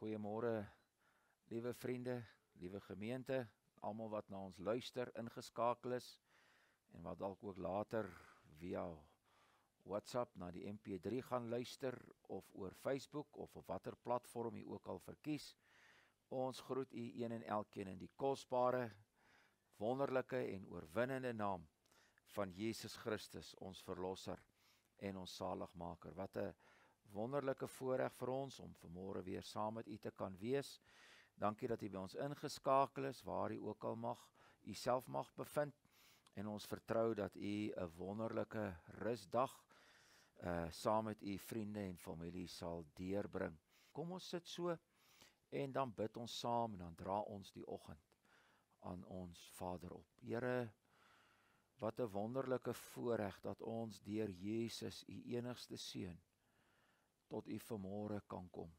Goeiemôre liewe vriende, liewe gemeente, almal wat na ons luister, ingeskakel is en wat dalk ook later via WhatsApp na die MP3 gaan luister of oor Facebook of op watter platform jy ook al verkies. Ons groet u een en elkeen in die kosbare, wonderlike en oorwinnende naam van Jesus Christus, ons verlosser en ons saligmaker. Wat 'n wonderlike voorreg vir ons om vanmôre weer saam met u te kan wees. Dankie dat u by ons ingeskakel is waar u ook al mag, u self mag bevind en ons vertrou dat u 'n wonderlike rusdag uh saam met u vriende en familie sal deurbring. Kom ons sit so en dan bid ons saam en dan dra ons die oggend aan ons Vader op. Here, wat 'n wonderlike voorreg dat ons deur Jesus, u enigste seun, tot U vanmôre kan kom.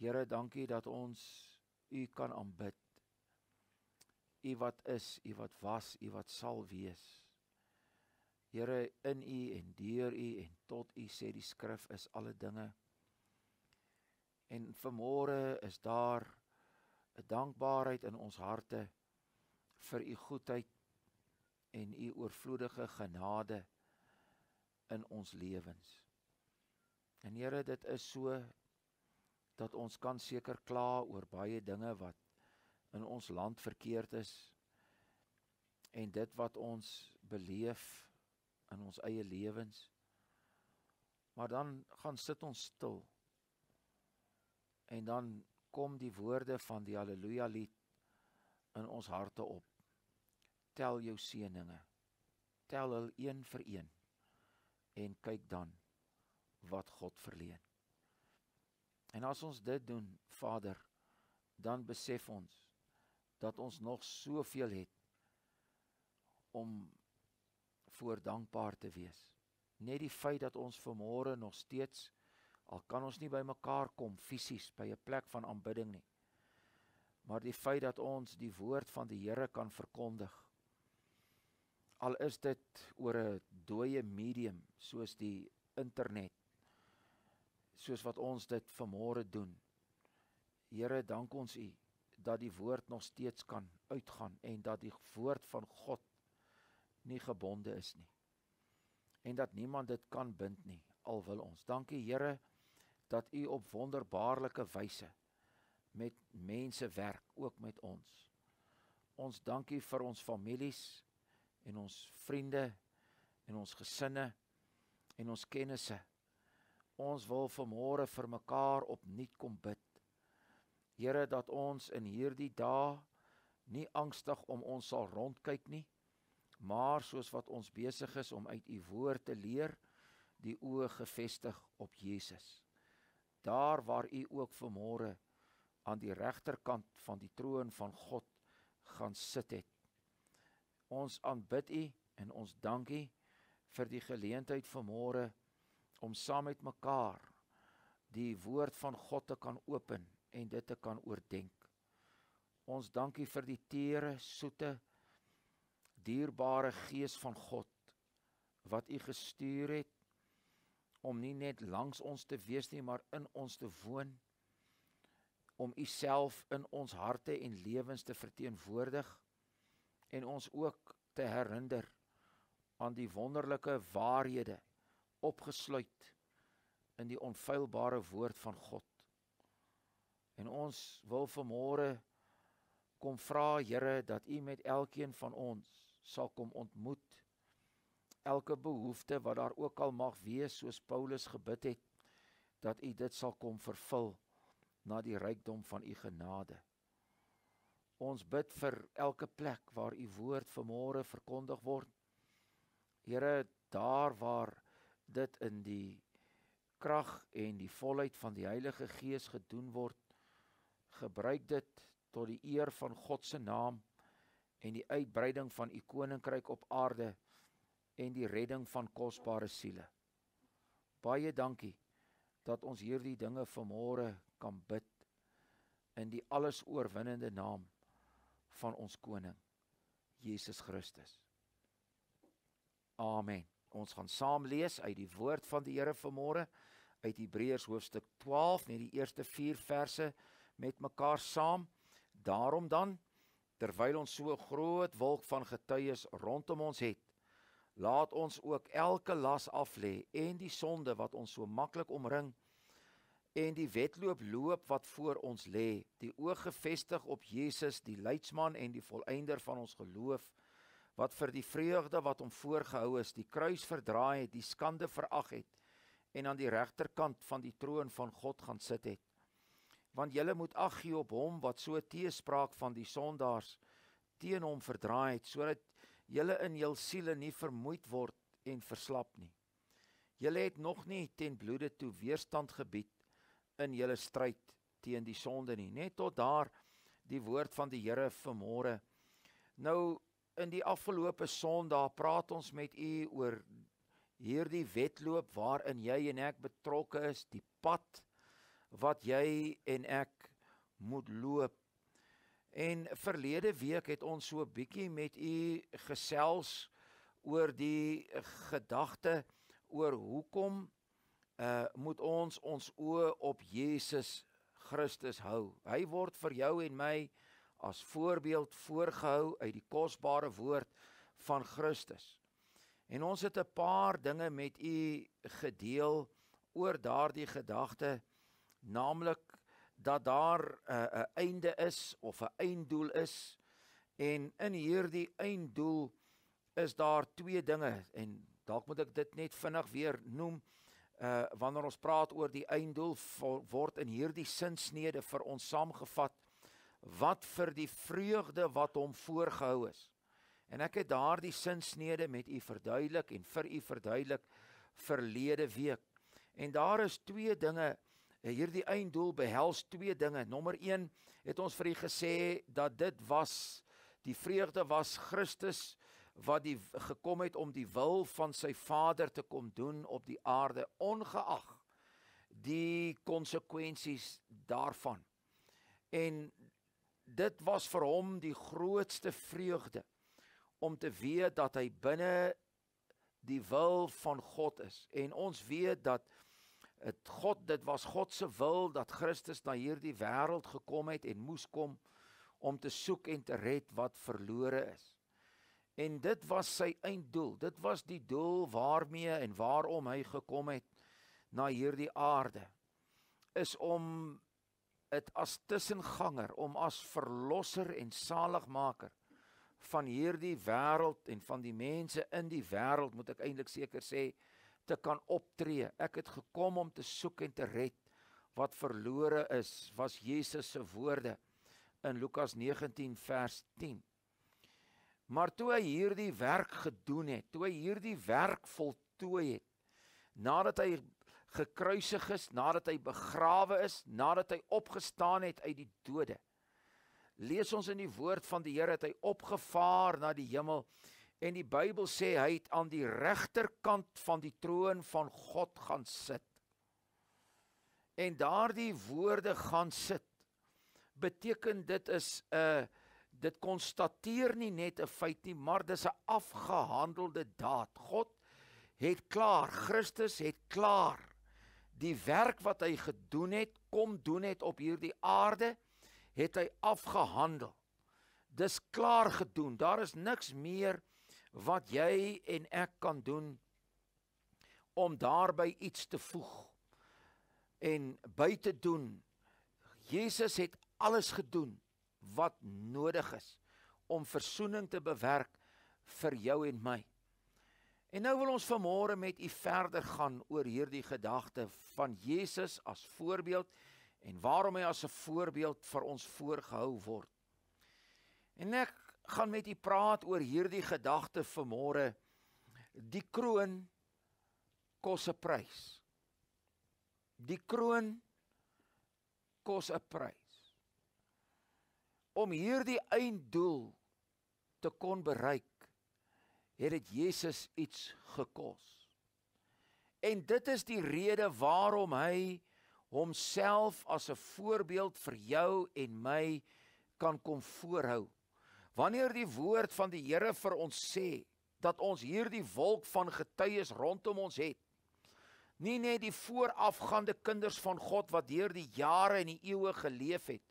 Here, dankie dat ons U kan aanbid. U wat is, U wat was, U wat sal wees. Here, in U en deur U en tot U sê die skrif is alle dinge. En vanmôre is daar 'n dankbaarheid in ons harte vir U goedheid en U oorvloedige genade in ons lewens. En Here, dit is so dat ons kan seker kla oor baie dinge wat in ons land verkeerd is en dit wat ons beleef in ons eie lewens. Maar dan gaan sit ons stil. En dan kom die woorde van die haleluja lied in ons harte op. Tel jou seëninge. Tel hulle een vir een. En kyk dan wat God verleen. En as ons dit doen, Vader, dan besef ons dat ons nog soveel het om voor dankbaar te wees. Net die feit dat ons vanmôre nog steeds al kan ons nie by mekaar kom fisies by 'n plek van aanbidding nie. Maar die feit dat ons die woord van die Here kan verkondig. Al is dit oor 'n dooie medium soos die internet soos wat ons dit vanmôre doen. Here, dank ons U dat die woord nog steeds kan uitgaan en dat die woord van God nie gebonde is nie. En dat niemand dit kan bind nie, al wil ons. Dankie Here dat U op wonderbaarlike wyse met mense werk, ook met ons. Ons dankie vir ons families en ons vriende en ons gesinne en ons kennisse Ons wil vanmôre vir mekaar opnuut kom bid. Here dat ons in hierdie dae nie angstig om ons sal rondkyk nie, maar soos wat ons besig is om uit u woord te leer, die oë gefestig op Jesus. Daar waar u ook vanmôre aan die regterkant van die troon van God gaan sit het. Ons aanbid u en ons dankie vir die geleentheid vanmôre om saam met mekaar die woord van God te kan open en dit te kan oordeenk. Ons dankie vir die tere, soete, dierbare gees van God wat U gestuur het om nie net langs ons te wees nie, maar in ons te woon om U self in ons harte en lewens te verteenwoordig en ons ook te herinner aan die wonderlike waarhede opgesluit in die onfeilbare woord van God. En ons wil vanmôre kom vra Here dat U met elkeen van ons sal kom ontmoet. Elke behoefte wat daar ook al mag wees soos Paulus gebid het dat U dit sal kom vervul na die rykdom van U genade. Ons bid vir elke plek waar U woord vanmôre verkondig word. Here, daar waar dit in die krag en die volheid van die Heilige Gees gedoen word gebruik dit tot die eer van God se naam en die uitbreiding van u koninkryk op aarde en die redding van kosbare siele. Baie dankie dat ons hierdie dinge vanmôre kan bid in die alles oorwinnende naam van ons koning Jesus Christus. Amen. Ons gaan saam lees uit die woord van die Here vanmôre uit Hebreërs hoofstuk 12, net die eerste 4 verse met mekaar saam. Daarom dan terwyl ons so 'n groot wolk van getuies rondom ons het, laat ons ook elke las af lê en die sonde wat ons so maklik omring en die wedloop loop wat voor ons lê, die oog gefestig op Jesus, die leidsman en die volëinder van ons geloof, wat vir die vreugde wat hom voorgehou is, die kruis verdraai het, die skande verag het en aan die regterkant van die troon van God gaan sit het. Want julle moet ag gee op hom wat so teespraak van die sondaars teen hom verdraai het, sodat julle in jul siele nie vermoeid word en verslap nie. Julle het nog nie ten bloede toe weerstand gebied in julle stryd teen die sonde nie. Net tot daar die woord van die Here vanmôre. Nou in die afgelope Sondag praat ons met u oor hierdie wedloop waarin jy en ek betrokke is, die pad wat jy en ek moet loop. En verlede week het ons so 'n bietjie met u gesels oor die gedagte oor hoekom uh moet ons ons oë op Jesus Christus hou. Hy word vir jou en my as voorbeeld voorgehou uit die kosbare woord van Christus. En ons het 'n paar dinge met u gedeel oor daardie gedagte, naamlik dat daar 'n uh, einde is of 'n einddoel is en in hierdie einddoel is daar twee dinge en dalk moet ek dit net vinnig weer noem. Uh wanneer ons praat oor die einddoel word in hierdie sinsnede vir ons saamgevat wat vir die vreugde wat hom voorgehou is. En ek het daardie sinsnede met u verduidelik en vir u verduidelik verlede week. En daar is twee dinge hierdie einddoel behels twee dinge. Nommer 1 het ons vir u gesê dat dit was die vreugde was Christus wat die gekom het om die wil van sy Vader te kom doen op die aarde ongeag die konsekwensies daarvan. En dit was vir hom die grootste vreugde om te weet dat hy binne die wil van God is. En ons weet dat dit God dit was God se wil dat Christus na hierdie wêreld gekom het en moes kom om te soek en te red wat verlore is. En dit was sy einddoel. Dit was die doel waarmee en waarom hy gekom het na hierdie aarde is om dit as tussenganger, om as verlosser en saligmaker van hierdie wêreld en van die mense in die wêreld moet ek eintlik seker sê te kan optree. Ek het gekom om te soek en te red wat verlore is, was Jesus se woorde in Lukas 19 vers 10. Maar toe hy hierdie werk gedoen het, toe hy hierdie werk voltooi het, nadat hy gekruisig is, nadat hy begrawe is, nadat hy opgestaan het uit die dode, lees ons in die woord van die Here dat hy opgevaar na die hemel en die Bybel sê hy het aan die regterkant van die troon van God gaan sit. En daardie woorde gaan sit beteken dit is 'n uh, dit konstateer nie net 'n feit nie, maar dis 'n afgehandelde daad. God het klaar, Christus het klaar die werk wat hy gedoen het, kom doen het op hierdie aarde het hy afgehandel. Dis klaar gedoen. Daar is niks meer wat jy en ek kan doen om daarby iets te voeg en by te doen. Jesus het alles gedoen wat nodig is om verzoening te bewerk vir jou en my. En nou wil ons vanmôre met u verder gaan oor hierdie gedagte van Jesus as voorbeeld en waarom hy as 'n voorbeeld vir ons voorgehou word. En ek gaan met u praat oor hierdie gedagte vanmôre. Die kroon kos 'n prys. Die kroon kos 'n prys. Om hierdie einddoel te kon bereik, het dit Jesus iets gekos. En dit is die rede waarom hy homself as 'n voorbeeld vir jou en my kan kom voorhou. Wanneer die woord van die Here vir ons sê dat ons hierdie wolk van getuies rondom ons het, Nie net die voorafgaande kinders van God wat deur die jare en die eeue geleef het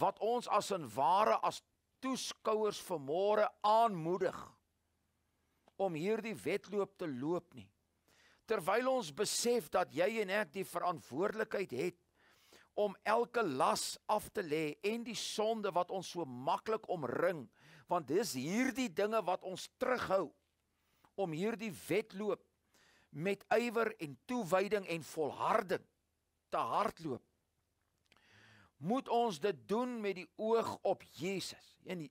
wat ons as 'n ware as toeskouers vanmôre aanmoedig om hierdie wedloop te loop nie. Terwyl ons besef dat jy en ek die verantwoordelikheid het om elke las af te lê en die sonde wat ons so maklik omring, want dis hierdie dinge wat ons terughou om hierdie wedloop met ywer en toewyding en volharding te hardloop. Moet ons dit doen met die oog op Jesus. En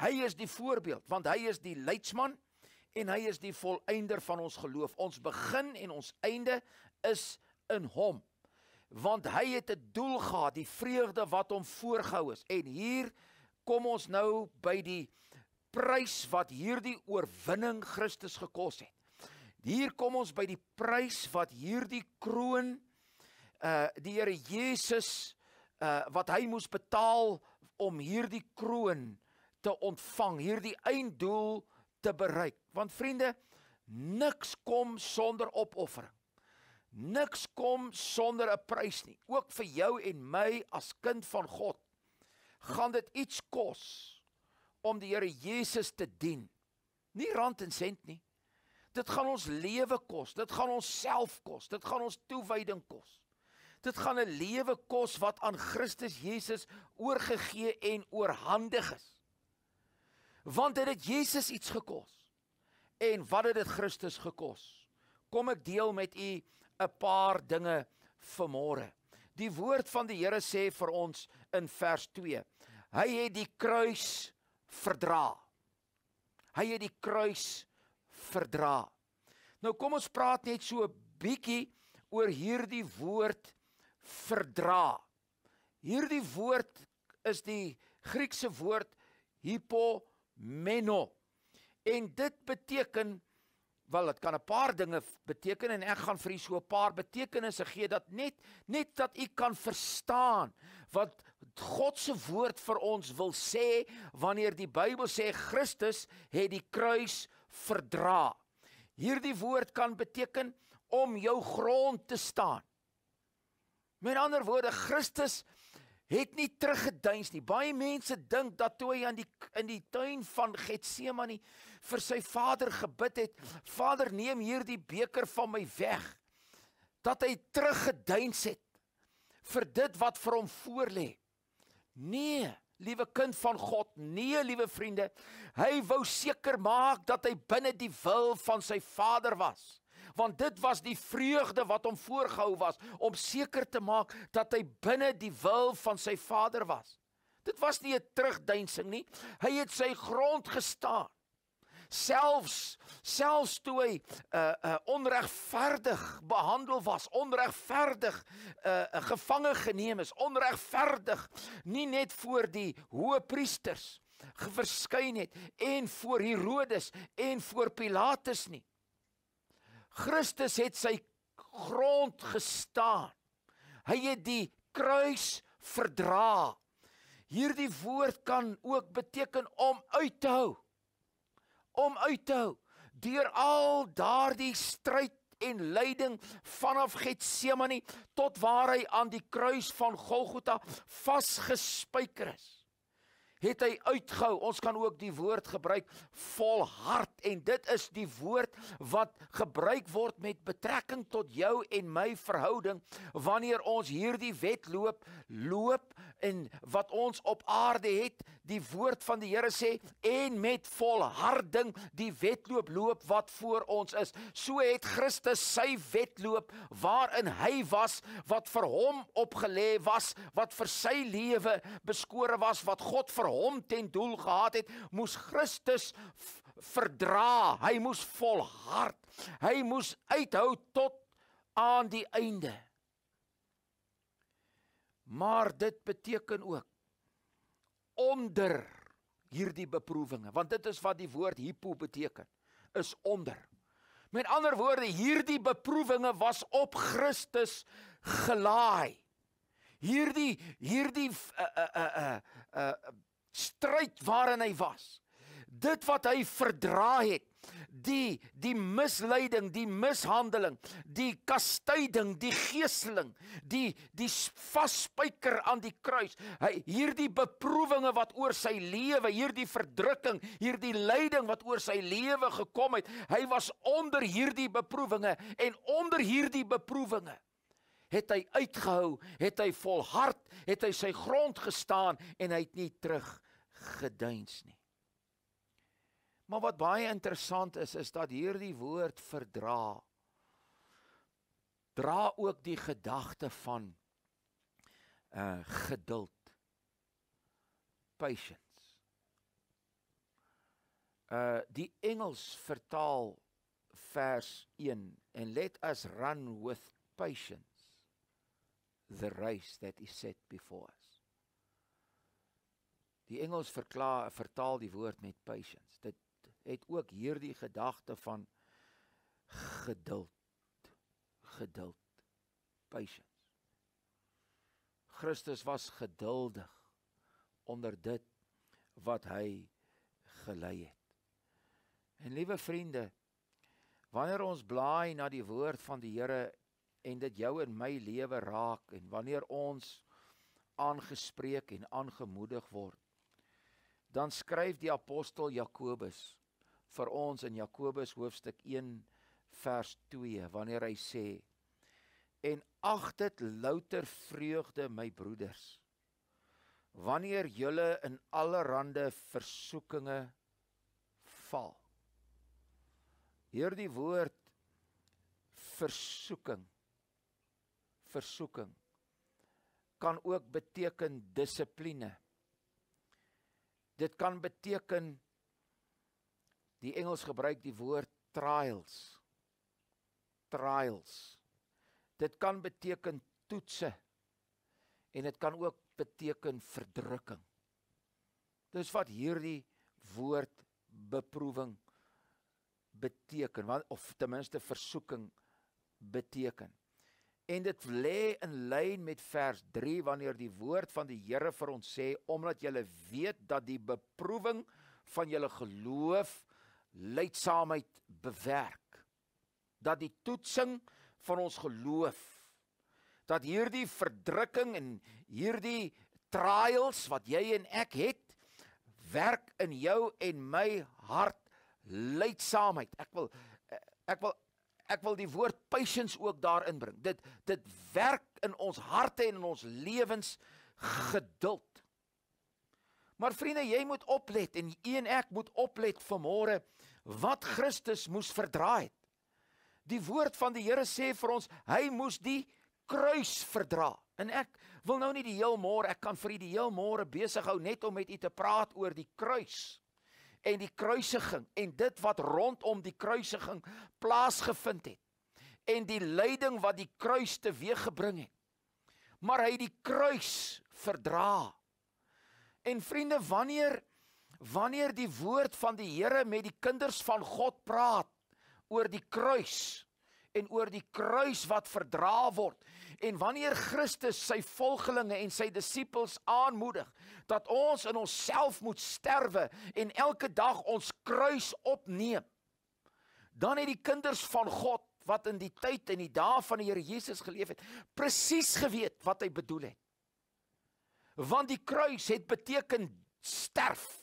hy is die voorbeeld want hy is die leidsman en hy is die volëinder van ons geloof. Ons begin en ons einde is in hom. Want hy het 'n doel gehad, die vreugde wat hom voorgehou is. En hier kom ons nou by die prys wat hierdie oorwinning Christus gekos het. Hier kom ons by die prys wat hierdie kroon uh die Here Jesus uh wat hy moes betaal om hierdie kroon te ontvang, hierdie einddoel te bereik. Want vriende, niks kom sonder opoffering. Niks kom sonder 'n prys nie. Ook vir jou en my as kind van God gaan dit iets kos om die Here Jesus te dien. Nie rand en sent nie. Dit gaan ons lewe kos, dit gaan ons self kos, dit gaan ons toewyding kos. Dit gaan 'n lewe kos wat aan Christus Jesus oorgegee en oorhandig is want dit het Jesus iets gekos. En wat het dit Christus gekos? Kom ek deel met u 'n paar dinge vanmôre. Die woord van die Here sê vir ons in vers 2. Hy het die kruis verdra. Hy het die kruis verdra. Nou kom ons praat net so 'n bietjie oor hierdie woord verdra. Hierdie woord is die Griekse woord hypo meno. En dit beteken wel dit kan 'n paar dinge beteken en ek gaan vir u so 'n paar betekenisse gee dat net net dat u kan verstaan wat God se woord vir ons wil sê wanneer die Bybel sê Christus het die kruis verdra. Hierdie woord kan beteken om jou grond te staan. Met ander woorde Christus het nie teruggeduins nie. Baie mense dink dat toe hy aan die in die tuin van Getsemane vir sy Vader gebid het, Vader, neem hierdie beker van my weg. Dat hy teruggeduins het vir dit wat vir hom voorlê. Nee, liewe kind van God, nee, liewe vriende, hy wou seker maak dat hy binne die wil van sy Vader was want dit was die vreugde wat hom voorgehou was om seker te maak dat hy binne die wil van sy Vader was. Dit was nie 'n terugdeinsing nie. Hy het sy grond gestaan. Selfs selfs toe hy uh uh onregverdig behandel was, onregverdig uh, uh gevange geneem is, onregverdig nie net voor die hoë priesters verskyn het en voor Herodes en voor Pilatus nie. Christus het sy grond gestaan. Hy het die kruis verdra. Hierdie woord kan ook beteken om uit te hou. Om uit te hou deur al daardie stryd en lyding vanaf Getsemane tot waar hy aan die kruis van Golgotha vasgespijker is het hy uitgehou. Ons kan ook die woord gebruik volhard en dit is die woord wat gebruik word met betrekking tot jou en my verhouding wanneer ons hierdie wedloop loop en wat ons op aarde het, die woord van die Here sê en met volharding die wedloop loop wat voor ons is. So het Christus sy wedloop waarin hy was wat vir hom opgelê was, wat vir sy lewe beskore was, wat God vir hom ten doel gehad het, moes Christus verdra. Hy moes volhard. Hy moes uithou tot aan die einde. Maar dit beteken ook onder hierdie beproewinge, want dit is wat die woord hypo beteken, is onder. Met ander woorde, hierdie beproewinge was op Christus gelaai. Hierdie hierdie uh uh uh uh stryd waarin hy was. Dit wat hy verdra het, die die misleiding, die mishandeling, die kastyding, die geeseling, die die vasspyker aan die kruis. Hy hierdie beproewinge wat oor sy lewe, hierdie verdrukking, hierdie lyding wat oor sy lewe gekom het, hy was onder hierdie beproewinge en onder hierdie beproewinge het hy uitgehou, het hy volhard, het hy sy grond gestaan en hy het nie terug geduins nie. Maar wat baie interessant is is dat hierdie woord verdra dra ook die gedagte van uh geduld patience. Uh die Engels vertaal vers 1 en let us run with patience the race that is set before us. Die Engels verklaar vertaal die woord met patience. Dit het ook hierdie gedagte van geduld geduld patience. Christus was geduldig onder dit wat hy gelei het. En liewe vriende wanneer ons blaai na die woord van die Here en dit jou en my lewe raak en wanneer ons aangespreek en aangemoedig word dan skryf die apostel Jakobus vir ons in Jakobus hoofstuk 1 vers 2 wanneer hy sê en ag dit louter vreugde my broeders wanneer julle in allerlei versoekinge val. Hierdie woord versoeking versoeking kan ook beteken dissipline. Dit kan beteken Die Engels gebruik die woord trials. Trials. Dit kan beteken toetse en dit kan ook beteken verdrukking. Dis wat hierdie woord beproewing beteken, want of ten minste versoeking beteken. En dit lê in lyn met vers 3 wanneer die woord van die Here vir ons sê omdat jy weet dat die beproewing van julle geloof leidsaamheid bewerk. Dat die toetsing van ons geloof dat hierdie verdrukking en hierdie trials wat jy en ek het werk in jou en my hart leidsaamheid. Ek wil ek wil ek wil die woord patience ook daarin bring. Dit dit werk in ons harte en in ons lewens geduld. Maar vriende, jy moet oplet en u en ek moet oplet vanmôre wat Christus moes verdra het. Die woord van die Here sê vir ons, hy moes die kruis verdra. En ek wil nou nie die heel môre, ek kan vir u die heel môre besig hou net om met u te praat oor die kruis en die kruisiging en dit wat rondom die kruisiging plaasgevind het en die lyding wat die kruis teweeggebring het. Maar hy het die kruis verdra. En vriende, wanneer wanneer die woord van die Here met die kinders van God praat oor die kruis en oor die kruis wat verdra word en wanneer Christus sy volgelinge en sy disippels aanmoedig dat ons in onsself moet sterwe en elke dag ons kruis opneem dan het die kinders van God wat in die tyd en die dae van die Here Jesus geleef het presies geweet wat hy bedoel het want die kruis het beteken sterf.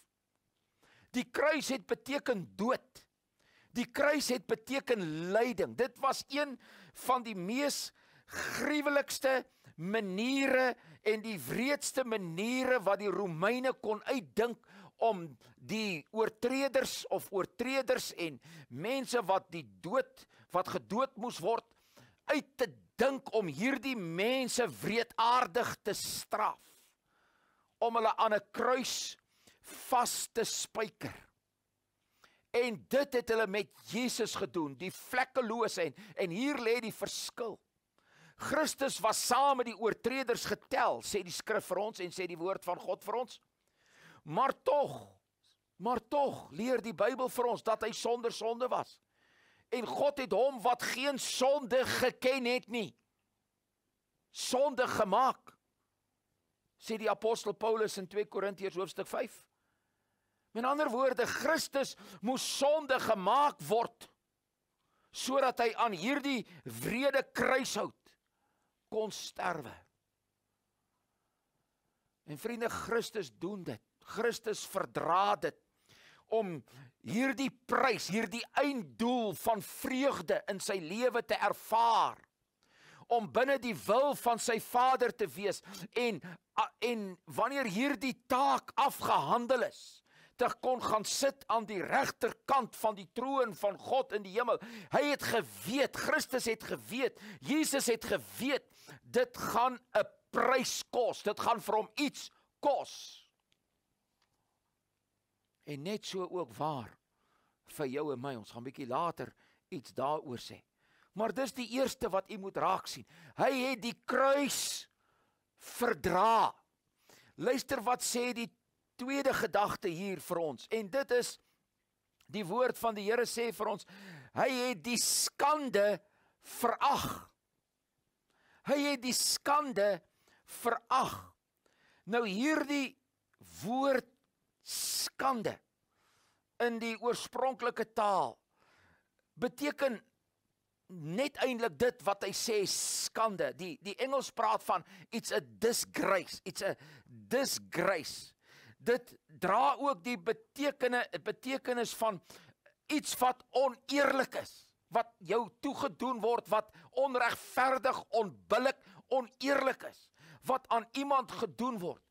Die kruis het beteken dood. Die kruis het beteken lyding. Dit was een van die mees gruwelikste maniere en die wreedste maniere wat die Romeine kon uitdink om die oortreders of oortreders en mense wat die dood wat gedood moes word uit te dink om hierdie mense wreedaardig te straf om hulle aan 'n kruis vas te spyker. En dit het hulle met Jesus gedoen, die vlekkelose en en hier lê die verskil. Christus was saam met die oortreders getel, sê die skrif vir ons en sê die woord van God vir ons. Maar tog, maar tog leer die Bybel vir ons dat hy sonder sonde was. En God het hom wat geen sonde geken het nie, sonde gemaak sê die apostel Paulus in 2 Korintiërs hoofstuk 5. Met ander woorde, Christus moes sonde gemaak word sodat hy aan hierdie wrede kruishout kon sterwe. En vriende, Christus doen dit. Christus verdra dit om hierdie prys, hierdie einddoel van vreugde in sy lewe te ervaar om binne die wil van sy Vader te wees en en wanneer hierdie taak afgehandel is te kon gaan sit aan die regterkant van die troon van God in die hemel. Hy het geweet, Christus het geweet, Jesus het geweet dit gaan 'n prys kos. Dit gaan vir hom iets kos. En net so ook waar vir jou en my. Ons gaan bietjie later iets daaroor sê. Maar dis die eerste wat u moet raak sien. Hy het die kruis verdra. Luister wat sê die tweede gedagte hier vir ons. En dit is die woord van die Here sê vir ons, hy het die skande verag. Hy het die skande verag. Nou hierdie woord skande in die oorspronklike taal beteken net eintlik dit wat hy sê skande. Die die Engels praat van it's a disgrace, it's a disgrace. Dit dra ook die betekenis betekenis van iets wat oneerlik is, wat jou toegedoen word wat onregverdig, onbillik, oneerlik is, wat aan iemand gedoen word.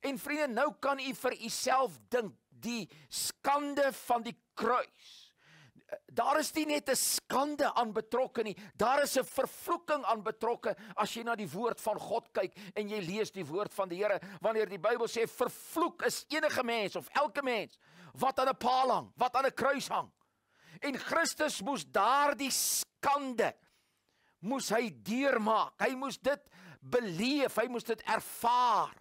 En vriende, nou kan u vir u self dink die skande van die kruis daar is nie net 'n skande aan betrokke nie, daar is 'n vervloeking aan betrokke as jy na die woord van God kyk en jy lees die woord van die Here wanneer die Bybel sê vervloek is enige mens of elke mens wat aan 'n paal hang, wat aan 'n kruis hang. En Christus moes daardie skande moes hy deurmaak. Hy moes dit beleef, hy moes dit ervaar.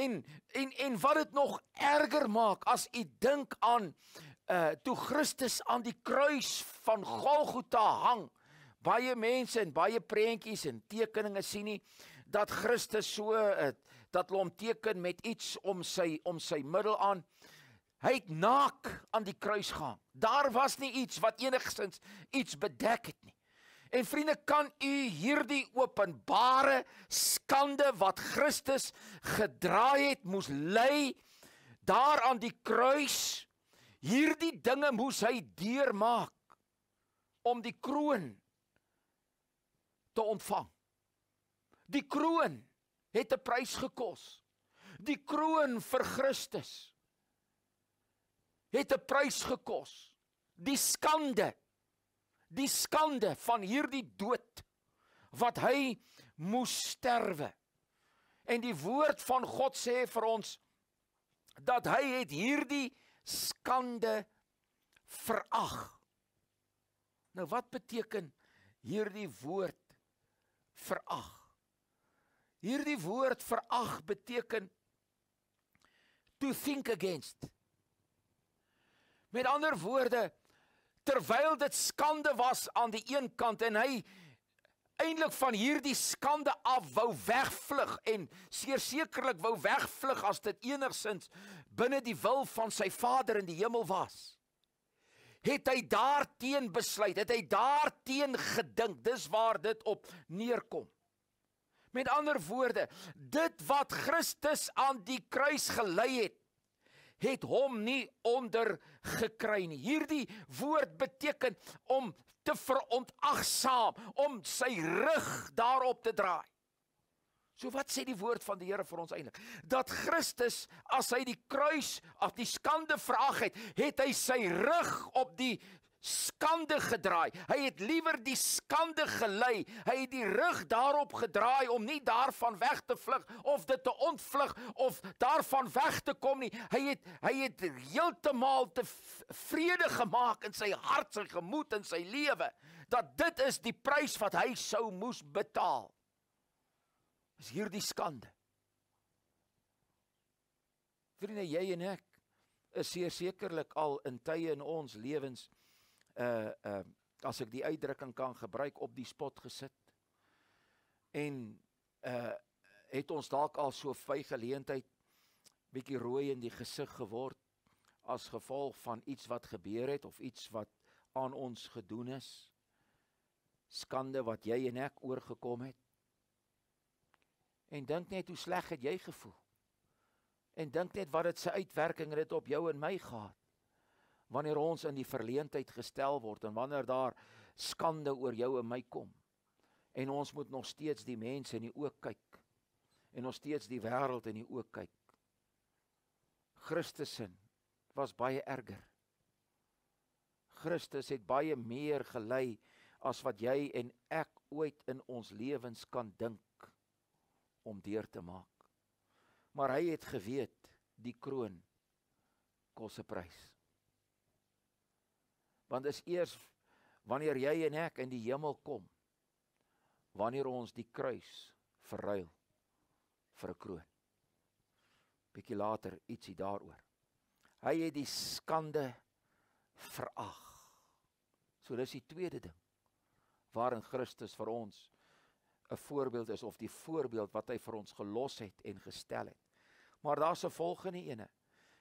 En en en wat dit nog erger maak as u dink aan uh toe Christus aan die kruis van Golgotha hang. Baie mense en baie prentjies en tekeninge sien nie dat Christus so uh, dat hom teken met iets om sy om sy middel aan. Hy het naak aan die kruis gehang. Daar was nie iets wat enigsins iets bedek het nie. En vriende, kan u hierdie openbare skande wat Christus gedraai het, moes lê daar aan die kruis Hierdie dinge moes hy deurmaak om die kroon te ontvang. Die kroon het 'n prys gekos. Die kroon vir Christus het 'n prys gekos. Die skande die skande van hierdie dood wat hy moes sterwe. En die woord van God sê vir ons dat hy het hierdie skande verag. Nou wat beteken hierdie woord verag? Hierdie woord verag beteken to think against. Met ander woorde, terwyl dit skande was aan die een kant en hy eintlik van hierdie skande af wou wegvlug en sekerlik wou wegvlug as dit enigsins binne die wil van sy Vader in die hemel was. Het hy daarteen besluit, het hy daarteen gedink. Dis waar dit op neerkom. Met ander woorde, dit wat Christus aan die kruis gelei het, het hom nie onder gekry nie. Hierdie woord beteken om te verontagsaam, om sy rug daarop te draai. So wat sê die woord van die Here vir ons eintlik? Dat Christus as hy die kruis af die skande verag het, het hy sy rug op die skande gedraai. Hy het liewer die skande gelei. Hy het die rug daarop gedraai om nie daarvan weg te vlug of dit te ontvlug of daarvan weg te kom nie. Hy het hy het heeltemal te vrede gemaak in sy hart, sy gemoed en sy lewe dat dit is die prys wat hy sou moes betaal. Is hierdie skande. Vriende, jy en ek is sekerlik al in tye in ons lewens uh uh as ek die uitdrukking kan gebruik op die spot gesit. En uh het ons dalk al so vy geleentheid bietjie rooi in die gesig geword as gevolg van iets wat gebeur het of iets wat aan ons gedoen is. Skande wat jy en ek oorgekom het. En dink net hoe sleg het jy gevoel. En dink net wat dit se uitwerking het op jou en my gehad. Wanneer ons in die verleentheid gestel word en wanneer daar skande oor jou en my kom. En ons moet nog steeds die mense in die oë kyk. En nog steeds die wêreld in die oë kyk. Christus se was baie erger. Christus het baie meer gelei as wat jy en ek ooit in ons lewens kan dink om deur te maak. Maar hy het geweet die kroon kos 'n prys. Want is eers wanneer jy en ek in die hemel kom wanneer ons die kruis verruil vir 'n kroon. Bietjie later ietsie daaroor. Hy het die skande verag. So dis die tweede ding waarin Christus vir ons 'n voorbeeld is of die voorbeeld wat hy vir ons gelos het en gestel het. Maar daar's 'n volgende ene.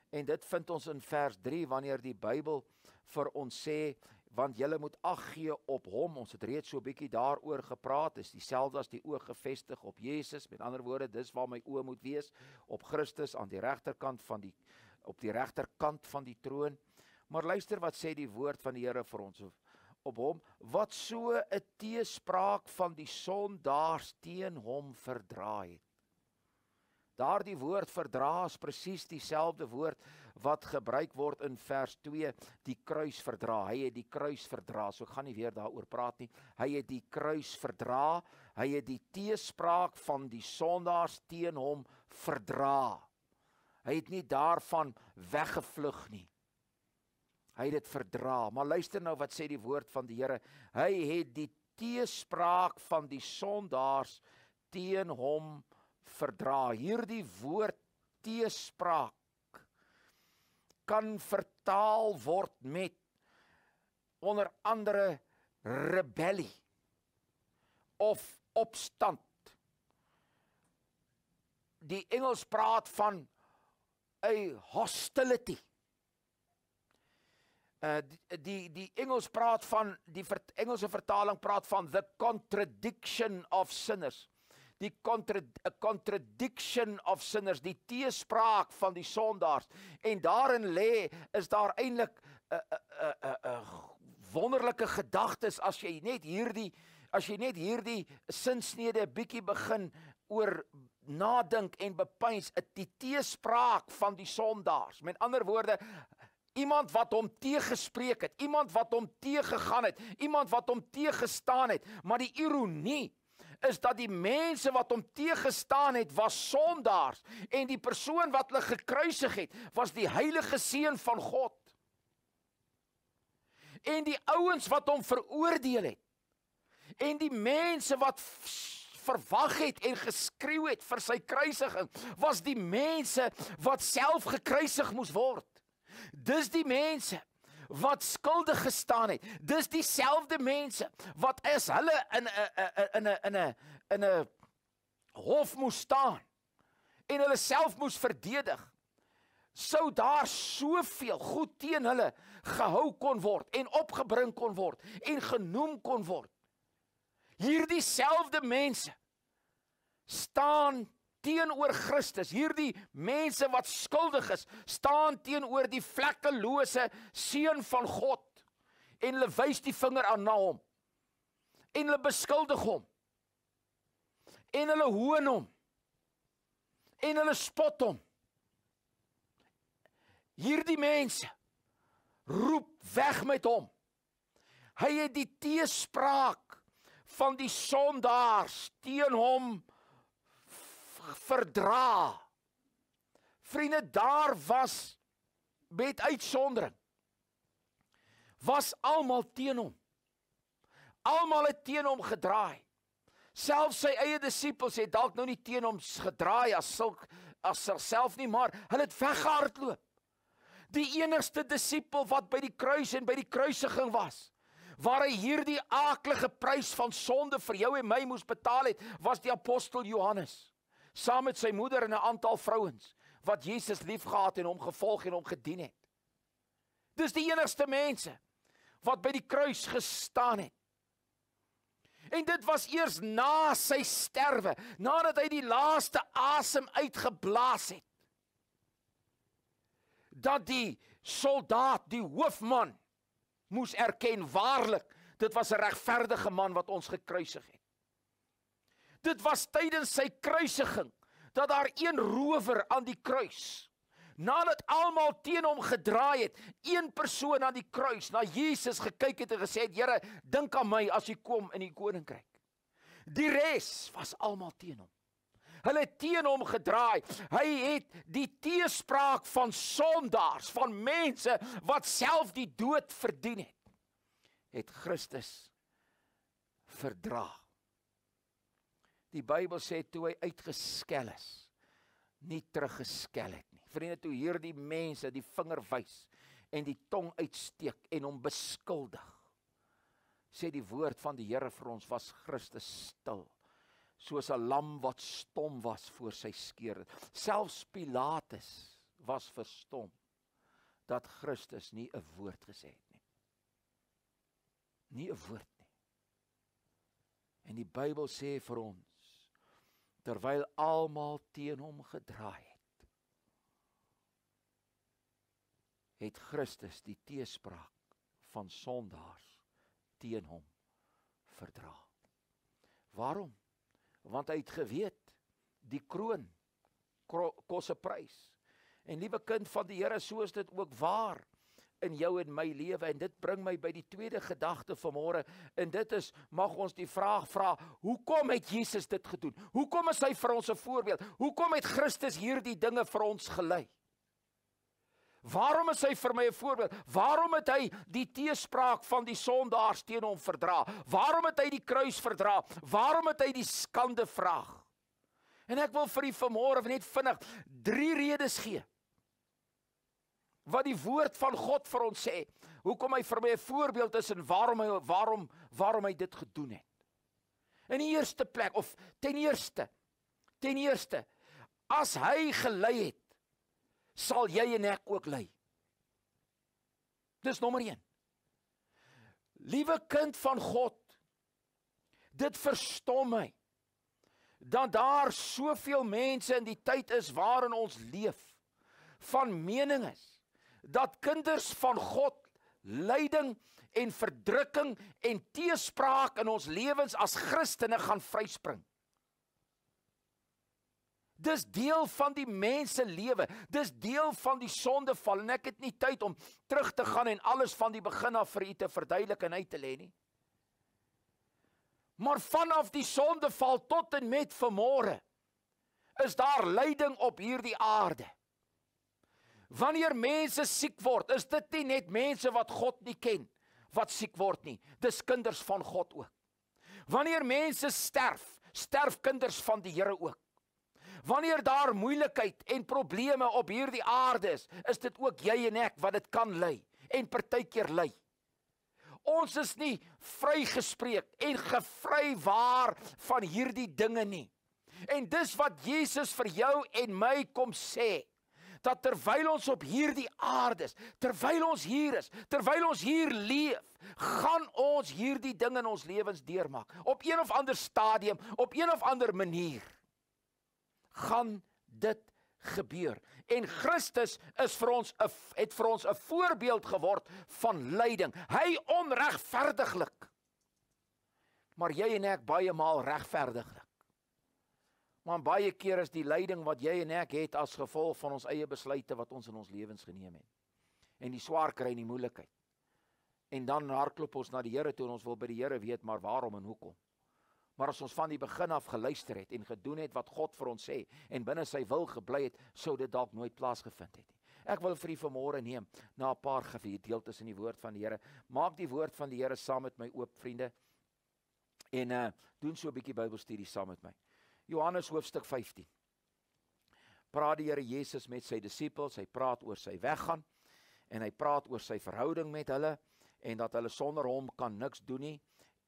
En dit vind ons in vers 3 wanneer die Bybel vir ons sê want julle moet ag gee op hom. Ons het reeds so 'n bietjie daaroor gepraat. Dis dieselfde as die oog gefestig op Jesus. Met ander woorde, dis waar my oë moet wees op Christus aan die regterkant van die op die regterkant van die troon. Maar luister wat sê die woord van die Here vir ons op hom wat so 'n teespraak van die sondaars teen hom verdra het. Daardie woord verdra is presies dieselfde woord wat gebruik word in vers 2 die kruis verdra. Hy het die kruis verdra. So ek gaan nie weer daaroor praat nie. Hy het die kruis verdra. Hy het die teespraak van die sondaars teen hom verdra. Hy het nie daarvan weggevlug nie. Hy het dit verdra. Maar luister nou wat sê die woord van die Here. Hy het die teespraak van die sondaars teen hom verdra. Hierdie woord teespraak kan vertaal word met onder andere rebellie of opstand. Die Engels praat van 'n hostility. Uh die die, die Engels praat van die ver, Engelse vertaling praat van the contradiction of sinners die contra contradiction of sinners, die teespraak van die sondaars. En daarin lê is daar eintlik 'n 'n 'n 'n wonderlike gedagtes as jy net hierdie as jy net hierdie sinsnede bietjie begin oor nadink en bepeins die teespraak van die sondaars. Met ander woorde Iemand wat hom teëgespreek het, iemand wat hom teëgegaan het, iemand wat hom teëgestaan het, maar die ironie is dat die mense wat hom teëgestaan het was sondaars en die persoon wat hulle gekruisig het was die heilige seun van God. En die ouens wat hom veroordeel het en die mense wat verwag het en geskreeu het vir sy kruisiging was die mense wat self gekruisig moes word. Dis die mense wat skuldig gestaan het. Dis dieselfde mense wat as hulle in 'n in 'n in 'n in 'n hof moes staan en hulle self moes verdedig. Sou daar soveel goed teen hulle gehou kon word en opgebring kon word en genoem kon word. Hierdie selfde mense staan teenoor Christus. Hierdie mense wat skuldig is, staan teenoor die vlekkelose seun van God en hulle wys die vinger aan na hom. En hulle beskuldig hom. En hulle hoon hom. En hulle spot hom. Hierdie mense roep weg met hom. Hy het die teespraak van die sondaars teen hom verdra. Vriende, daar was met uitsondering was almal teen hom. Almal het teen hom gedraai. Selfs sy eie disippels het dalk nou nie teen hom gedraai as sulk as self nie, maar hulle het weggehardloop. Die enigste disipel wat by die kruis en by die kruisiging was, waar hy hierdie aaklige prys van sonde vir jou en my moes betaal het, was die apostel Johannes saam met sy moeder en 'n aantal vrouens wat Jesus liefgehad en hom gevolg en hom gedien het. Dis die enigste mense wat by die kruis gestaan het. En dit was eers na sy sterwe, nadat hy die laaste asem uitgeblaas het, dat die soldaat, die hoofman moes erken waarlik, dit was 'n regverdige man wat ons gekruisig het. Dit was tydens sy kruisiging dat daar een rower aan die kruis nadat almal teen hom gedraai het, een persoon aan die kruis na Jesus gekyk het en gesê het: "Here, dink aan my as jy kom in die koninkryk." Die res was almal teen hom. Hulle het teen hom gedraai. Hy het die teespraak van sondaars, van mense wat self die dood verdien het, het Christus verdra. Die Bybel sê toe hy uitgeskel is, nie teruggeskel het nie. Vriende, toe hierdie mense die vinger wys en die tong uitsteek en hom beskuldig, sê die woord van die Here vir ons was Christus stil soos 'n lam wat stom was voor sy skeer. Selfs Pilatus was verstom dat Christus nie 'n woord gesê het nie. Nie 'n woord nie. En die Bybel sê vir ons terwyl almal teen hom gedraai het, het Christus die teespraak van sondaars teen hom verdra. Waarom? Want hy het geweet die kroon kos 'n prys. En liewe kind van die Here, so is dit ook waar in jou en my lewe en dit bring my by die tweede gedagte vanmôre en dit is mag ons die vraag vra hoekom het Jesus dit gedoen hoekom is hy vir ons 'n voorbeeld hoekom het Christus hierdie dinge vir ons gelei Waarom is hy vir my 'n voorbeeld? Waarom het hy die teespraak van die sondaars teen hom verdra? Waarom het hy die kruis verdra? Waarom het hy die skande vraag? En ek wil vir u vanmôre net vinnig drie redes gee. Wat die woord van God vir ons sê, hoekom hy vir my 'n voorbeeld is en waarom hy waarom waarom hy dit gedoen het. In die eerste plek of ten eerste ten eerste as hy gelei het sal jy en ek ook ly. Dis nommer 1. Liewe kind van God, dit verstom my dat daar soveel mense in die tyd is waarin ons leef van mening is dat kinders van God lyding en verdrukking en teespraak in ons lewens as Christene gaan vryspring. Dis deel van die mense lewe. Dis deel van die sondeval en ek het nie tyd om terug te gaan en alles van die begin af vir u te verduidelik en uit te lê nie. Maar vanaf die sondeval tot en met vanmôre is daar lyding op hierdie aarde. Wanneer mense siek word, is dit nie net mense wat God nie ken wat siek word nie. Dis kinders van God ook. Wanneer mense sterf, sterf kinders van die Here ook. Wanneer daar moeilikheid en probleme op hierdie aarde is, is dit ook jy en ek wat dit kan lei en partykeer lei. Ons is nie vrygespreek en gevrywaar van hierdie dinge nie. En dis wat Jesus vir jou en my kom sê dat terwyl ons op hierdie aarde is, terwyl ons hier is, terwyl ons hier leef, gaan ons hierdie dinge in ons lewens deurmaak op een of ander stadium, op een of ander manier gaan dit gebeur. En Christus is vir ons 'n het vir ons 'n voorbeeld geword van lyding. Hy onregverdiglik. Maar jy en ek baie maal regverdiglik. Maar baie keer is die lyding wat jy en ek het as gevolg van ons eie besluite wat ons in ons lewens geneem het. En die swaar kry en die moeilikheid. En dan hardloop ons na die Here toe en ons wil by die Here weet maar waarom en hoekom. Maar as ons van die begin af geluister het en gedoen het wat God vir ons sê en binne sy wil gebly het, sou dit dalk nooit plaasgevind het nie. Ek wil vir u vanmôre neem na 'n paar gedeeltes in die woord van die Here. Maak die woord van die Here saam met my oop, vriende. En uh doen so 'n bietjie Bybelstudie saam met my. Johannes hoofstuk 15. Praat die Here Jesus met sy disippels, hy praat oor sy weggaan en hy praat oor sy verhouding met hulle en dat hulle sonder hom kan niks doen nie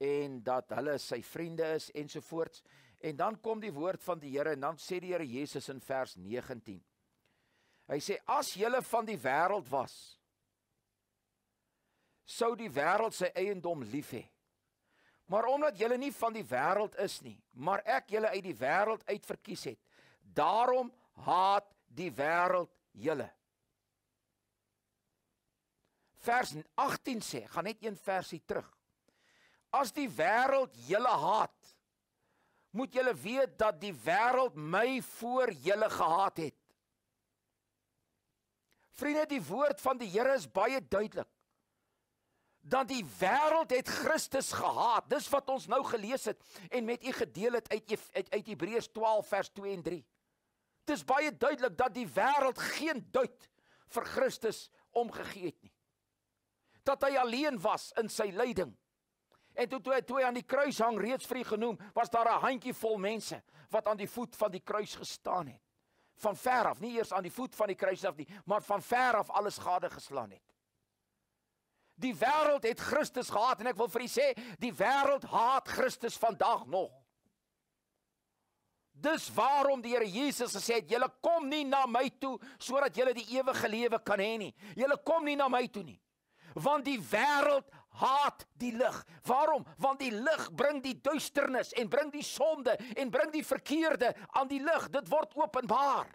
en dat hulle sy vriende is ensovoorts. En dan kom die woord van die Here en dan sê die Here Jesus in vers 19. Hy sê as julle van die wêreld was, sou die wêreld sy eiendom lief hê. Maar omdat julle nie van die wêreld is nie, maar ek julle uit die wêreld uit verkies het, daarom haat die wêreld julle. Vers 18 sê, gaan net een versie terug. As die wêreld julle haat, moet julle weet dat die wêreld my voor julle gehaat het. Vriende, die woord van die Here is baie duidelik. Dat die wêreld het Christus gehaat. Dis wat ons nou gelees het en met u gedeel het uit uit, uit Hebreërs 12 vers 2 en 3. Dis baie duidelik dat die wêreld geen duit vir Christus omgegee het nie. Dat hy alleen was in sy lyding. En toe toe hy, toe hy aan die kruis hang reeds vir u genoem, was daar 'n handjie vol mense wat aan die voet van die kruis gestaan het van ver af, nie eers aan die voet van die kruis af nie, maar van ver af alles gade geslaan het. Die wêreld het Christus gehaat en ek wil vir u sê, die wêreld haat Christus vandag nog. Dis waarom die Here Jesus gesê het: "Julle kom nie na my toe sodat julle die ewige lewe kan hê nie. Julle kom nie na my toe nie. Want die wêreld haat die lig. Waarom? Want die lig bring die duisternis en bring die sonde en bring die verkeerde aan die lig. Dit word openbaar.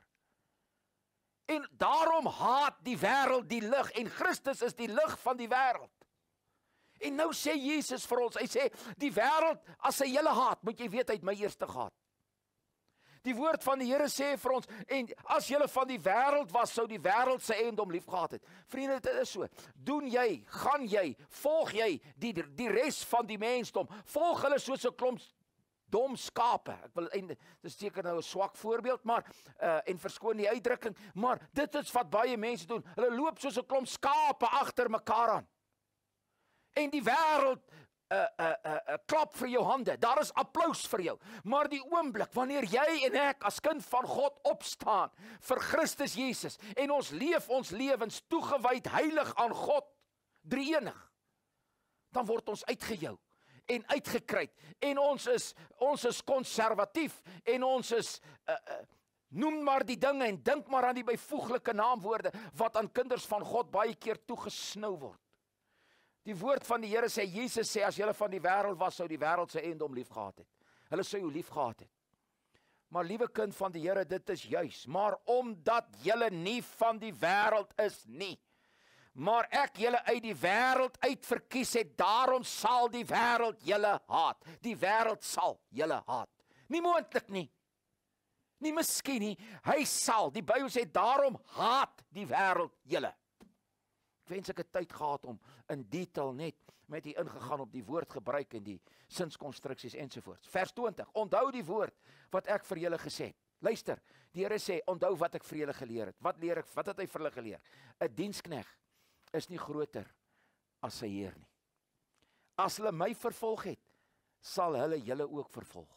En daarom haat die wêreld die lig en Christus is die lig van die wêreld. En nou sê Jesus vir ons, hy sê die wêreld as hy julle haat, moet jy weet hy het my eerste gehaat. Die woord van die Here sê vir ons en as jy van die wêreld was sou die wêreld se eiendom liefgehad het. Vriende, dit is so. Doen jy, gaan jy, volg jy die die res van die mensdom? Volg hulle soos 'n klomp dom skape. Ek wil einde dis seker nou 'n swak voorbeeld, maar uh en verskoon die uitdrukking, maar dit is wat baie mense doen. Hulle loop soos 'n klomp skape agter mekaar aan. En die wêreld 'n 'n 'n 'n klap vir jou hande. Daar is applous vir jou. Maar die oomblik wanneer jy en ek as kind van God opstaan vir Christus Jesus en ons leef ons lewens toegewyd heilig aan God, drie-enig, dan word ons uitgejou en uitgekruit en ons is ons is konservatief en ons is uh, uh, noem maar die dinge en dink maar aan die byvoeglike naamwoorde wat aan kinders van God baie keer toegesnou word. Die woord van die Here sê Jesus sê as julle van die wêreld was sou die wêreld se eiendom liefgehad het. Hulle sou jou liefgehad het. Maar liewe kind van die Here, dit is juis, maar omdat julle nie van die wêreld is nie, maar ek julle uit die wêreld uit verkies het, daarom sal die wêreld julle haat. Die wêreld sal julle haat. Nie moontlik nie. Nie miskien nie, hy sal. Die Bybel sê daarom haat die wêreld julle wens ek het tyd gehad om in detail net met u ingegaan op die woord gebruik en die sinskonstruksies ensovoorts. Vers 20. Onthou die woord wat ek vir julle gesê het. Luister, die Here sê, onthou wat ek vir julle geleer het. Wat leer ek? Wat het hy vir hulle geleer? 'n Dienskneg is nie groter as sy heer nie. As hulle my vervolg het, sal hulle julle ook vervolg.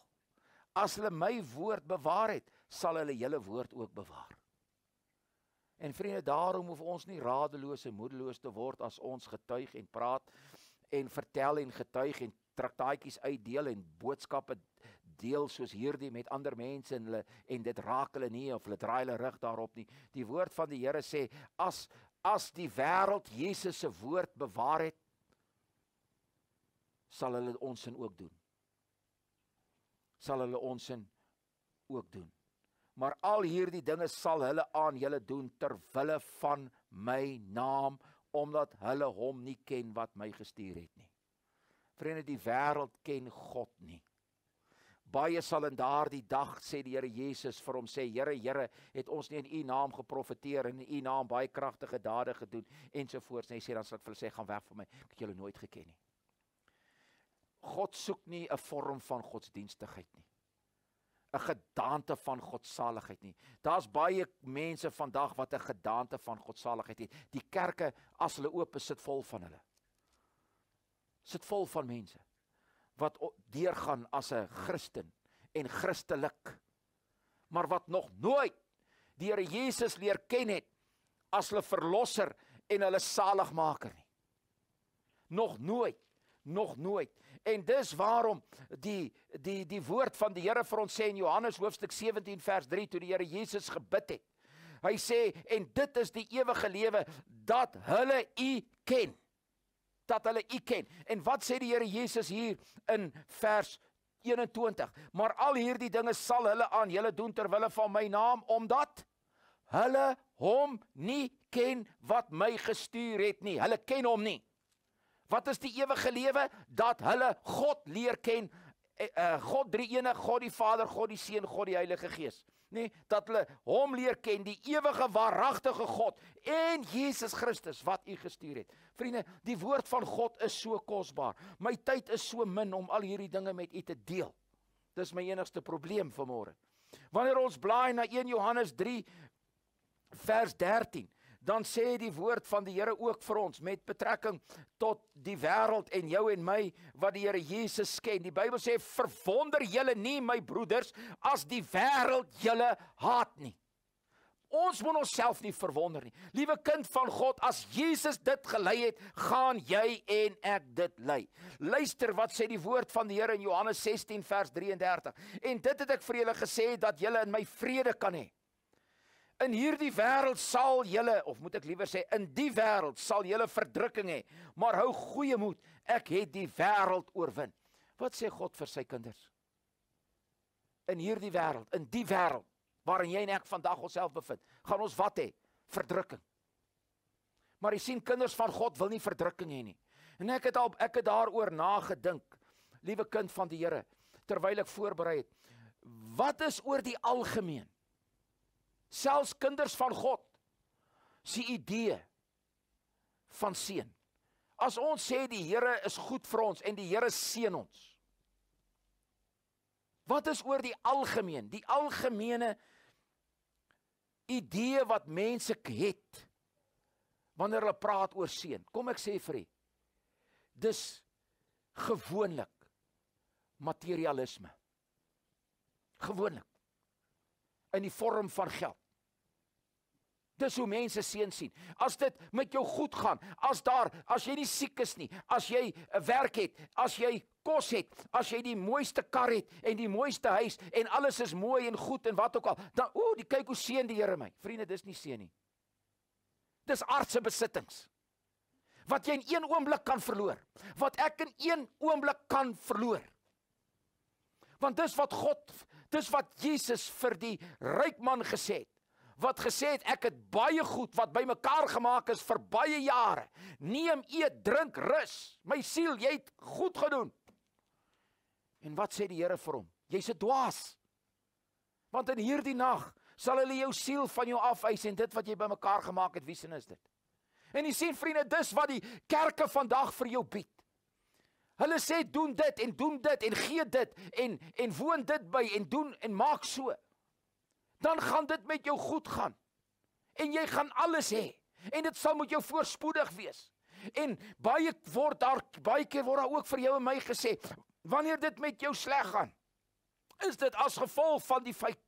As hulle my woord bewaar het, sal hulle julle woord ook bewaar. En vriende, daarom hoef ons nie radeloos en moedeloos te word as ons getuig en praat en vertel en getuig en traktaatjies uitdeel en boodskappe deel soos hierdie met ander mense en hulle en dit raak hulle nie of hulle draai hulle rug daarop nie. Die woord van die Here sê as as die wêreld Jesus se woord bewaar het sal hulle ons sin ook doen. Sal hulle ons sin ook doen maar al hierdie dinge sal hulle aan julle doen ter wille van my naam omdat hulle hom nie ken wat my gestuur het nie. Vriende, die wêreld ken God nie. Baie sal in daardie dag sê die Here Jesus vir hom sê Here Here het ons nie in u naam geprofeteer en in u naam baie kragtige dade gedoen ensovoorts en hy sê dan sal ek vir hulle sê gaan weg van my ek het julle nooit geken nie. God soek nie 'n vorm van godsdienstigheid nie. 'n gedaante van godsaligheid nie. Daar's baie mense vandag wat 'n gedaante van godsaligheid het. Die kerke as hulle oop is, sit vol van hulle. Sit vol van mense wat deurgaan as 'n Christen en Christelik. Maar wat nog nooit die Here Jesus leer ken het as hulle verlosser en hulle saligmaker nie. Nog nooit, nog nooit. En dis waarom die die die woord van die Here vir ons sê in Johannes hoofstuk 17 vers 3 toe die Here Jesus gebid het. Hy sê en dit is die ewige lewe dat hulle U ken. Dat hulle U ken. En wat sê die Here Jesus hier in vers 21? Maar al hierdie dinge sal hulle aan julle doen ter wille van my naam omdat hulle hom nie ken wat my gestuur het nie. Hulle ken hom nie. Wat is die ewige lewe? Dat hulle God leer ken. Uh, God drie enig, God die Vader, God die Seun, God die Heilige Gees nê, nee, dat hulle hom leer ken, die ewige waaragtige God en Jesus Christus wat u gestuur het. Vriende, die woord van God is so kosbaar. My tyd is so min om al hierdie dinge met u te deel. Dis my enigste probleem vanmôre. Wanneer ons blaai na 1 Johannes 3 vers 13 dan sê die woord van die Here ook vir ons met betrekking tot die wêreld en jou en my wat die Here Jesus ken. Die Bybel sê verwonder julle nie my broeders as die wêreld julle haat nie. Ons moet onsself nie verwonder nie. Liewe kind van God, as Jesus dit gelei het, gaan jy en ek dit lei. Luister wat sê die woord van die Here in Johannes 16 vers 33. En dit het ek vir julle gesê dat julle in my vrede kan hê. In hierdie wêreld sal julle of moet ek liewer sê in die wêreld sal julle verdrukking hê, maar hou goeie moed, ek het die wêreld oorwin. Wat sê God vir sy kinders? In hierdie wêreld, in die wêreld waarin jy en ek vandag onsself bevind, gaan ons wat hê? Verdrukking. Maar jy sien kinders van God wil nie verdrukking hê nie. En ek het al ek het daaroor nagedink, liewe kind van die Here, terwyl ek voorberei het. Wat is oor die algemeen? Selfs kinders van God se idee van seën. As ons sê die Here is goed vir ons en die Here seën ons. Wat is oor die algemeen, die algemene idee wat mense het wanneer hulle praat oor seën? Kom ek sê vir u. Dis gewoonlik materialisme. Gewoonlik in die vorm van geld. Dis hoe mense seën sien. As dit met jou goed gaan, as daar as jy nie siek is nie, as jy 'n werk het, as jy kos het, as jy die mooiste kar het en die mooiste huis en alles is mooi en goed en wat ook al, dan o, die kyk hoe seën die Here my. Vriende, dis nie seën nie. Dis aardse besittings. Wat jy in een oomblik kan verloor. Wat ek in een oomblik kan verloor. Want dis wat God, dis wat Jesus vir die ryk man gesê het wat gesê het ek het baie goed wat bymekaar gemaak is vir baie jare. Neem, eet, drink, rus. My siel, jy het goed gedoen. En wat sê die Here vir hom? Jy's 'n dwaas. Want in hierdie nag sal hulle jou siel van jou afeis en dit wat jy bymekaar gemaak het, wie sin is dit? En jy sien vriende, dis wat die kerke vandag vir jou bied. Hulle sê doen dit en doen dit en gee dit en en woon dit by en doen en maak so dan gaan dit met jou goed gaan. En jy gaan alles hê. En dit sal met jou voorspoedig wees. En baie word daar baie keer word daar ook vir jou en my gesê, wanneer dit met jou sleg gaan, is dit as gevolg van die feit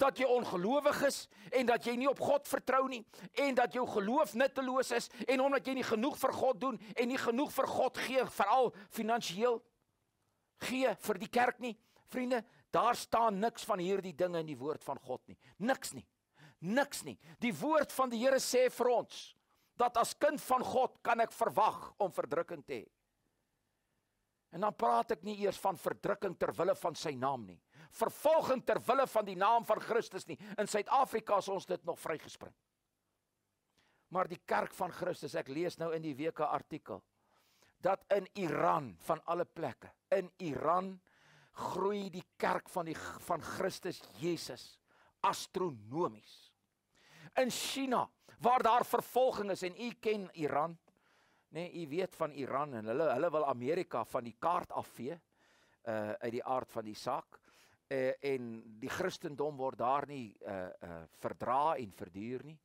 dat jy ongelowig is en dat jy nie op God vertrou nie en dat jou geloof nutteloos is en omdat jy nie genoeg vir God doen en nie genoeg vir God gee veral finansiëel gee vir die kerk nie. Vriende, Daar staan niks van hierdie dinge in die woord van God nie. Niks nie. Niks nie. Die woord van die Here sê vir ons dat as kind van God kan ek verwag om verdrukking te hê. En dan praat ek nie eers van verdrukking ter wille van sy naam nie. Vervolging ter wille van die naam van Christus nie. In Suid-Afrika is ons dit nog vrygespring. Maar die kerk van Christus, ek lees nou in die week 'n artikel dat in Iran van alle plekke, in Iran groei die kerk van die van Christus Jesus astronomies. In China waar daar vervolging is en u ken Iran, nê, nee, u weet van Iran en hulle hulle wil Amerika van die kaart afvee uh uit die aard van die saak. Uh en die Christendom word daar nie uh uh verdra en verduur nie.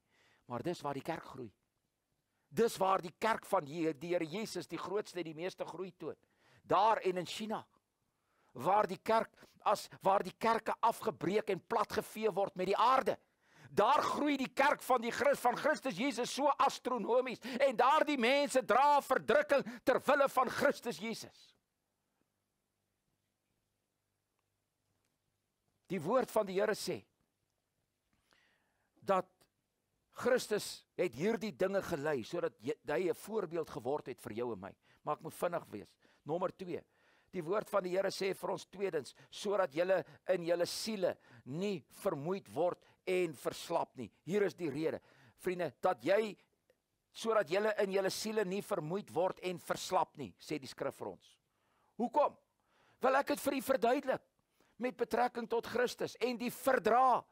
Maar dis waar die kerk groei. Dis waar die kerk van die Here Jesus die grootste en die meeste groei toon. Daar en in China waar die kerk as waar die kerke afgebreek en platgevee word met die aarde. Daar groei die kerk van die Christus van Christus Jesus so astronomies en daardie mense dra verdrukking ter wille van Christus Jesus. Die woord van die Here sê dat Christus het hierdie dinge gelei sodat hy 'n voorbeeld geword het vir jou en my. maar ek moet vinnig wees. Nommer 2. Die woord van die Here sê vir ons tweedens, sodat julle in julle siele nie vermoeid word en verslap nie. Hier is die rede. Vriende, dat jy sodat julle in julle siele nie vermoeid word en verslap nie, sê die skrif vir ons. Hoekom? Wil ek dit vir u verduidelik met betrekking tot Christus en die verdra.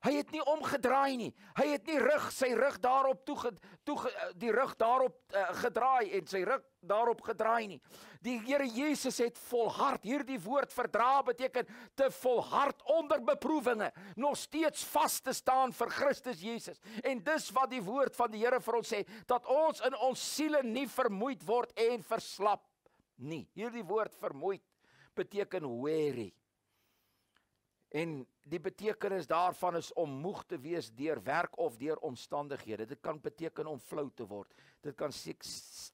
Hy het nie omgedraai nie. Hy het nie rug sy rug daarop toe toe die rug daarop uh, gedraai en sy rug daarop gedraai nie. Die Here Jesus het volhard. Hierdie woord verdra beteken te volhard onder beproewinge, nog steeds vas te staan vir Christus Jesus. En dis wat die woord van die Here vir ons sê, dat ons in ons siele nie vermoeid word en verslap nie. Hierdie woord vermoeid beteken weary. En die betekenis daarvan is om moeg te wees deur werk of deur omstandighede. Dit kan beteken om flou te word. Dit kan siek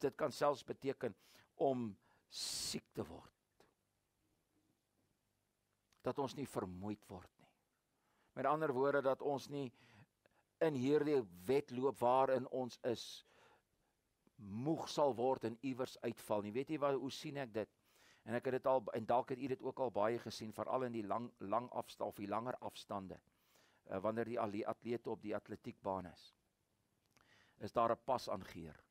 dit kan selfs beteken om siek te word. Dat ons nie vermoeid word nie. Met ander woorde dat ons nie in hierdie wedloop waarin ons is moeg sal word en iewers uitval nie. Weet jy wat hoe sien ek dit? En ek het dit al en dalk het u dit ook al baie gesien veral in die lang lang afstand of die langer afstande. Uh, wanneer die atlete op die atletiekbaan is. Is daar 'n pas aangeheer.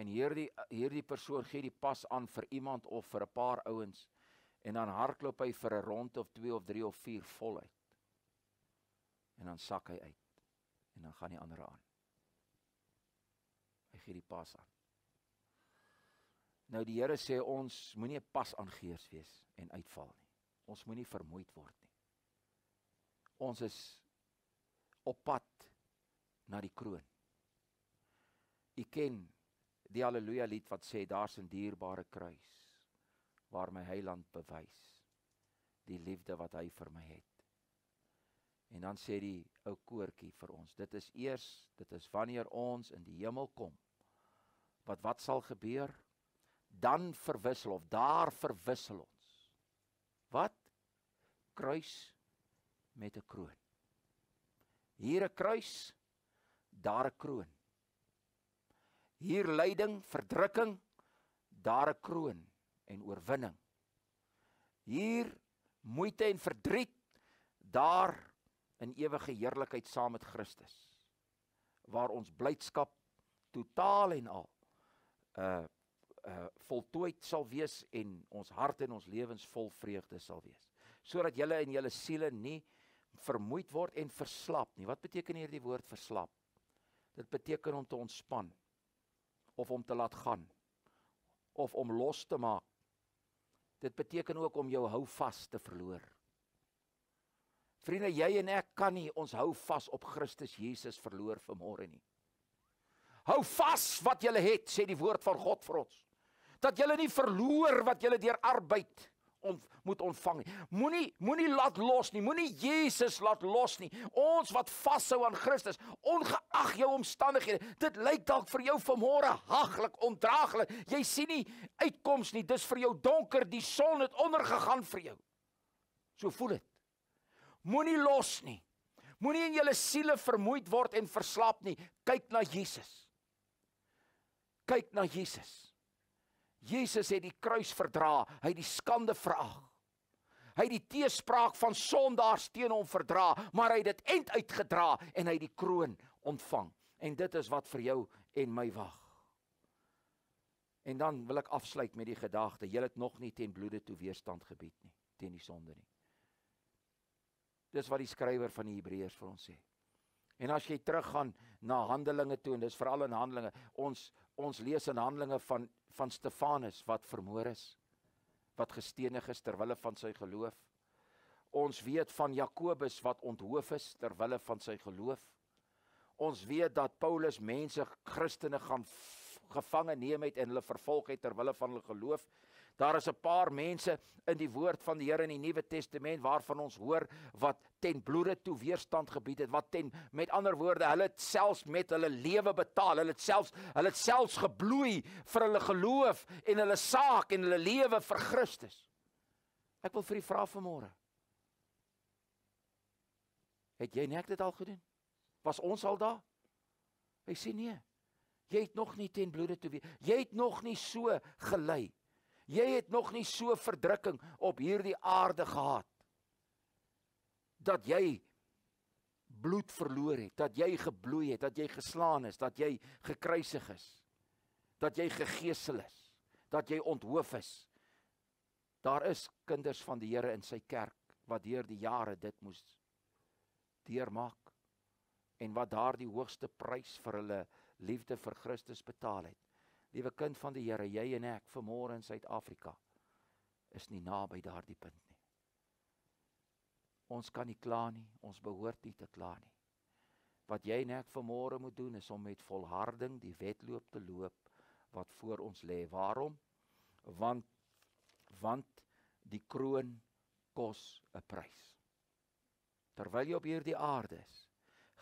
En hierdie hierdie persoon gee die pas aan vir iemand of vir 'n paar ouens en dan hardloop hy vir 'n rond of 2 of 3 of 4 voluit. En dan sak hy uit. En dan gaan die ander aan. Hy gee die pas aan. Nou die Here sê ons moenie pas aangees wees en uitval nie. Ons moenie vermoeid word nie. Ons is op pad na die kroon. U ken die haleluja lied wat sê daar's 'n dierbare kruis waar my heiland bewys die liefde wat hy vir my het. En dan sê die ou koortjie vir ons, dit is eers, dit is wanneer ons in die hemel kom. Wat wat sal gebeur? Dan verwissel of daar verwissel ons. Wat? Kruis met 'n kroon. Hier 'n kruis, daar 'n kroon. Hier lyding, verdrukking, daar 'n kroon en oorwinning. Hier moeite en verdriet, daar in ewige heerlikheid saam met Christus. Waar ons blydskap totaal en al uh uh voltooid sal wees en ons hart en ons lewens vol vreugde sal wees. Sodat julle in julle siele nie vermoeid word en verslap nie. Wat beteken hierdie woord verslap? Dit beteken om te ontspan of om te laat gaan of om los te maak. Dit beteken ook om jou hou vas te verloor. Vriende, jy en ek kan nie ons hou vas op Christus Jesus verloor vanmôre nie. Hou vas wat jy het, sê die woord van God vir ons dat julle nie verloor wat julle deur arbeid on, moet ontvang nie. Moenie moenie laat los nie. Moenie Jesus laat los nie. Ons wat vashou aan Christus, ongeag jou omstandighede. Dit lyk dalk vir jou vanmôre haglik, ondraaglik. Jy sien nie uitkoms nie. Dis vir jou donker. Die son het ondergegaan vir jou. So voel dit. Moenie los nie. Moenie in julle siele vermoeid word en verslap nie. Kyk na Jesus. Kyk na Jesus. Jesus het die kruis verdra, hy het die skande verag. Hy het die teespraak van sondaars teen hom verdra, maar hy het dit end uitgedra en hy het die kroon ontvang. En dit is wat vir jou en my wag. En dan wil ek afsluit met die gedagte, jy het nog nie ten bloede toe weerstand gebied nie, teen die sonde nie. Dis wat die skrywer van die Hebreërs vir ons sê. En as jy teruggaan na Handelinge toe en dis veral in Handelinge, ons ons lees in Handelinge van van Stefanus wat vermoor is, wat gestenig is ter wille van sy geloof. Ons weet van Jakobus wat onthoof is ter wille van sy geloof. Ons weet dat Paulus mense Christene gaan gevange neem het en hulle vervolg het ter wille van hulle geloof. Daar is 'n paar mense in die woord van die Here in die Nuwe Testament waarvan ons hoor wat ten bloede toe weerstand gebied het, wat ten met ander woorde, hulle het selfs met hulle lewe betaal. Hulle het selfs hulle het selfs gebloei vir hulle geloof en hulle saak en hulle lewe vir Christus. Ek wil vir u vra vanmôre. Het jy net dit al gedoen? Was ons al daar? Hy sê nee. Jy het nog nie ten bloede toe wees. Jy het nog nie so gelei. Jy het nog nie so verdrukking op hierdie aarde gehad dat jy bloed verloor het, dat jy gebloei het, dat jy geslaan is, dat jy gekruisig is, dat jy gegeesel is, dat jy onthoof is. Daar is kinders van die Here in sy kerk wat deur die jare dit moes deurmaak en wat daardie hoogste prys vir hulle liefde vir Christus betaal het. Liewe kind van die Here, jy en ek vanmôre in Suid-Afrika is nie naby daardie punt nie. Ons kan nie kla nie, ons behoort nie te kla nie. Wat jy en ek vanmôre moet doen is om met volharding die wedloop te loop wat voor ons lê. Waarom? Want want die kroon kos 'n prys. Terwyl jy op hierdie aarde is,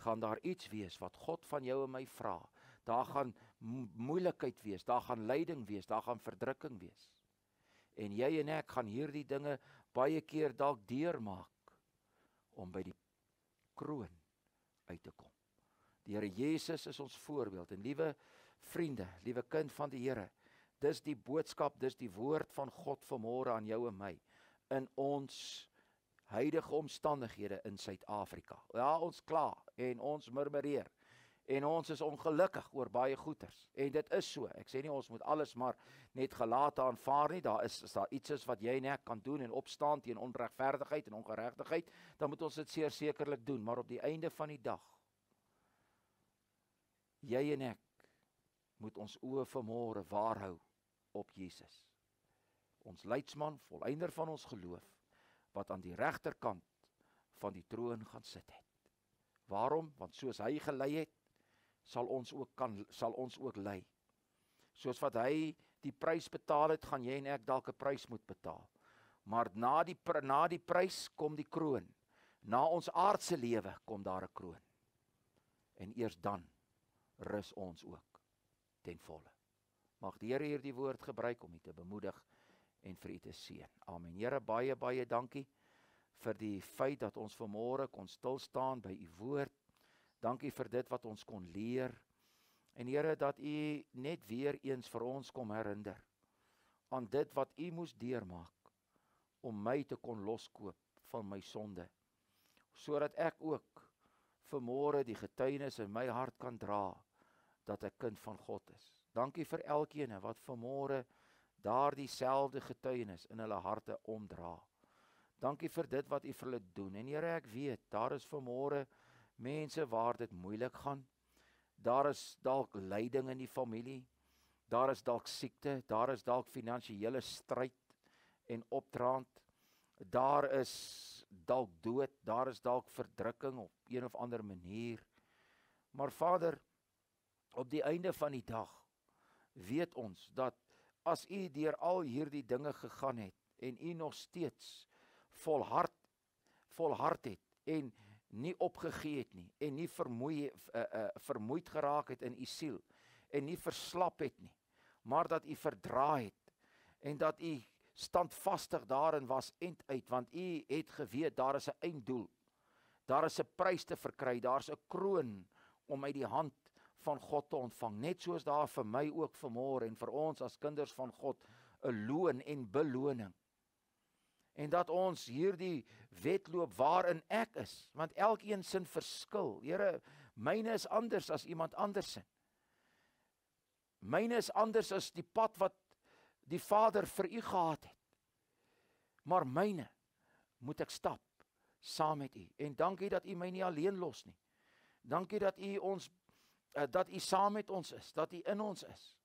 gaan daar iets wees wat God van jou en my vra. Daar gaan moeilikheid wees, daar gaan lyding wees, daar gaan verdrukking wees. En jy en ek gaan hierdie dinge baie keer dalk deurmaak om by die kroon uit te kom. Die Here Jesus is ons voorbeeld en liewe vriende, liewe kind van die Here, dis die boodskap, dis die woord van God vanmôre aan jou en my in ons huidige omstandighede in Suid-Afrika. Ja, ons kla en ons murmureer en ons is ongelukkig oor baie goeters en dit is so. Ek sê nie ons moet alles maar net gelate aanvaar nie. Daar is is daar iets is wat jy en ek kan doen en opstaan teen onregverdigheid en ongeregtigheid, dan moet ons dit seker sekerlik doen, maar op die einde van die dag jy en ek moet ons oë vanmôre waarhou op Jesus. Ons leidsman, volleinder van ons geloof wat aan die regterkant van die troon gaan sit het. Waarom? Want soos hy gelei het, sal ons ook kan sal ons ook lei. Soos wat hy die prys betaal het, gaan jy en ek dalk 'n prys moet betaal. Maar na die na die prys kom die kroon. Na ons aardse lewe kom daar 'n kroon. En eers dan rus ons ook ten volle. Mag die Here hierdie woord gebruik om u te bemoedig en vir u te seën. Amen. Here baie baie dankie vir die feit dat ons vanmôre kon stil staan by u woord. Dankie vir dit wat ons kon leer. En Here dat u net weer eens vir ons kom herinner aan dit wat u moes deurmaak om my te kon loskoop van my sonde. Sodat ek ook vanmôre die getuienis in my hart kan dra dat ek kind van God is. Dankie vir elkeen wat vanmôre daardie selfde getuienis in hulle harte omdra. Dankie vir dit wat U vir hulle doen. En Here, ek weet daar is vanmôre mense waar dit moeilik gaan. Daar is dalk lyding in die familie. Daar is dalk siekte, daar is dalk finansiële stryd en opdraand. Daar is dalk dood, daar is dalk verdrukking op een of ander manier. Maar Vader, op die einde van die dag weet ons dat as u deur al hierdie dinge gegaan het en u nog steeds volhard volhard het en nie opgegee het nie en nie vermoei uh, uh, vermoeid geraak het in u siel en nie verslap het nie maar dat u verdra het en dat u standvastig daarin was end uit want u het geweet daar is 'n einddoel daar is 'n prys te verkry daar's 'n kroon om uit die hand van God te ontvang. Net soos daar vir my ook vanmôre en vir ons as kinders van God 'n loon en beloning. En dat ons hierdie wedloop waarin ek is, want elkeen sin verskil. Here, myne is anders as iemand anders se. Myne is anders as die pad wat die Vader vir u gehad het. Maar myne moet ek stap saam met u. En dankie dat u my nie alleen los nie. Dankie dat u ons uh, dat u saam met ons is, dat u in ons is.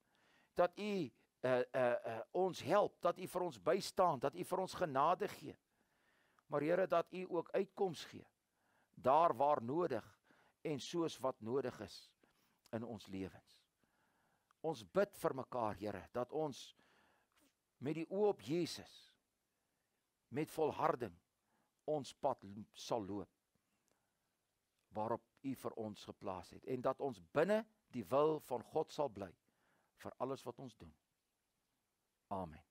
Dat u uh uh uh ons help, dat u vir ons bystaan, dat u vir ons genade gee. Maar Here dat u ook uitkoms gee daar waar nodig en soos wat nodig is in ons lewens. Ons bid vir mekaar, Here, dat ons met die oë op Jesus met volharding ons pad sal loop waarop U vir ons geplaas het en dat ons binne die wil van God sal bly vir alles wat ons doen. Amen.